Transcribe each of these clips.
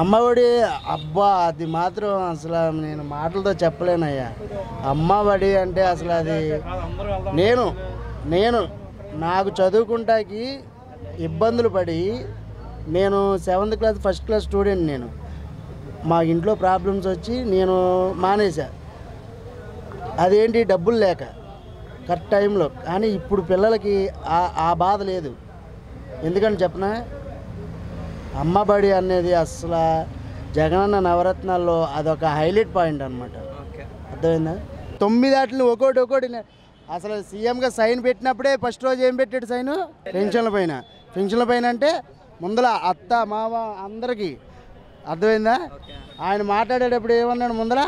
అమ్మఒడి అబ్బా అది మాత్రం అసలు నేను మాటలతో చెప్పలేనయ్యా. అమ్మఒడి అంటే అసలు అది నేను నేను నాకు చదువుకుంటాకి ఇబ్బందులు పడి నేను seventh class first class student నేను. మా ఇంట్లో ప్రాబ్లమ్స్ వచ్చి నేను మానేశా. అదేంటి డబ్బులు లేక కరెక్ట్ టైంలో. కానీ ఇప్పుడు పిల్లలకి ఆ ఆ బాధ లేదు. ఎందుకని చెప్పనా? అమ్మబడి అనేది అసలు జగనన్న నవరత్నాల్లో అదొక హైలైట్ పాయింట్ అనమాట అర్థమైందా? తొమ్మిది ఆటలు ఒక్కోటి నే- అసలు సీఎంగా సైన్ పెట్టినప్పుడే ఫస్ట్ రోజు ఏం పెట్టాడు సైన్? పెన్షన్ల పైన. పెన్షన్ల పైన అంటే ముందల అత్త మావ అందరికీ. అర్థమైందా? ఆయన మాట్లాడేటప్పుడు ఏమన్నాడు ముందల?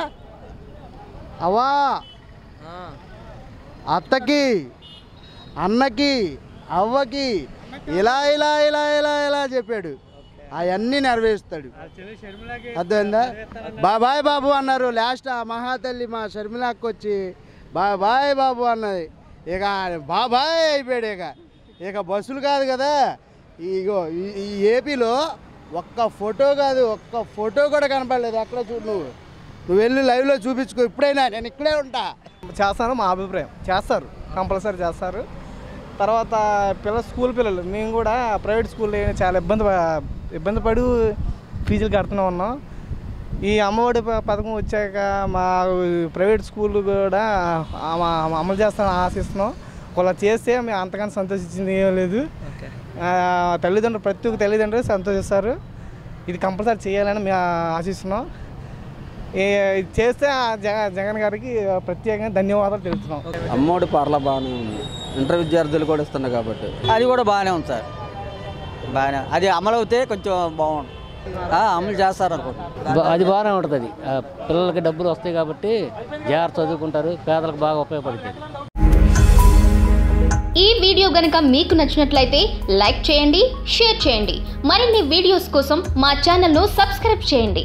అవా అత్తకి అన్నకి అవ్వకి ఇలా ఇలా ఇలా ఇలా ఇలా చెప్పాడు. అవన్నీ నెరవేరుస్తాడు. అర్థమైందా? బాబాయ్ బాబు అన్నారు లాస్ట్ ఆ మహాతల్లి మా షర్మిలాకి వచ్చి బాబాయ్ బాబు అన్నది. ఇక బాబాయ్ అయిపోయాడు ఇక. ఇక బస్సులు కాదు కదా. ఇగో ఈ- ఏపీలో ఒక్క ఫోటో కాదు ఒక్క ఫోటో కూడా కనపడలేదు. అక్కడ చూడు నువ్వు నువ్వు వెళ్ళి లైవ్లో చూపించుకో. ఇప్పుడైనా నేను ఇక్కడే ఉంటా. చేస్తాను మా అభిప్రాయం. చేస్తారు. కంపల్సరీ చేస్తారు. తర్వాత పిల్ల స్కూల్ పిల్లలు మేము కూడా ప్రైవేట్ స్కూల్లో చాలా ఇబ్బంది ఇబ్బంది పడి ఫీజులు కడుతూనే ఉన్నాం. ఈ అమ్మఒడి ప- పథకం వచ్చాక మా ప్రైవేట్ స్కూల్ కూడా అమలు చేస్తామని ఆశిస్తున్నాం. అలా చేస్తే మేము అంతకన్నా సంతోషించింది ఏం లేదు. ఆ, తల్లిదండ్రులు ప్రతి ఒక్క తల్లిదండ్రులు సంతోషిస్తారు. ఇది కంపల్సరీ చేయాలని మేము ఆశిస్తున్నాం. చేస్తే ఆ జగ- జగన్ గారికి ప్రత్యేకంగా ధన్యవాదాలు తెలుపుతున్నాం. అమ్మఒడి పర్ల బాగానే ఉంది. ఇంటర్ విద్యార్థులు కూడా ఇస్తున్నారు కాబట్టి. అది కూడా బాగానే ఉంది సార్. బాగానే అది అమలు అవుతే కొంచెం బాగుంది ఆ, అమలు చేస్తారు అనుకుంటున్నాను అది బాగానే ఉంటుంది. ఆ, పిల్లలకి డబ్బులు వస్తాయి కాబట్టి జాగ్రత్త చదువుకుంటారు. పేదలకు బాగా ఉపయోగపడుతుంది. ఈ వీడియో గనుక మీకు నచ్చినట్లయితే లైక్ చేయండి షేర్ చేయండి. మరిన్ని వీడియోస్ కోసం మా ఛానల్ను సబ్స్క్రైబ్ చేయండి.